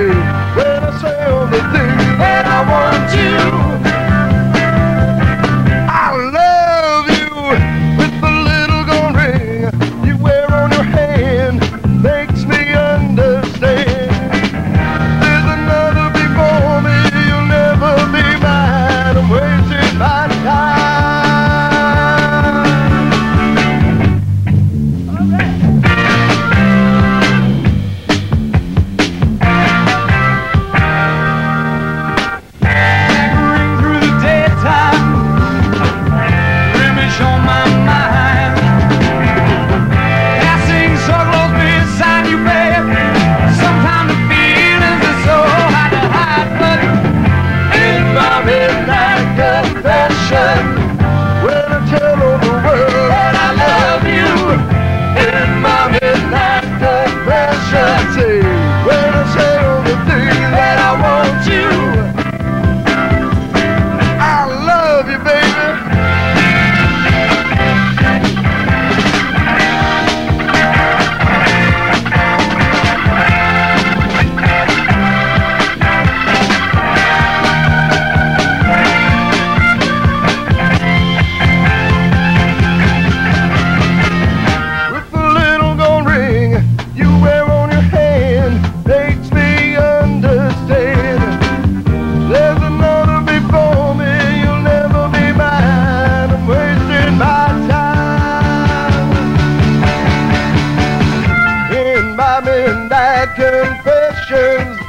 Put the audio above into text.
two. I'm that confessions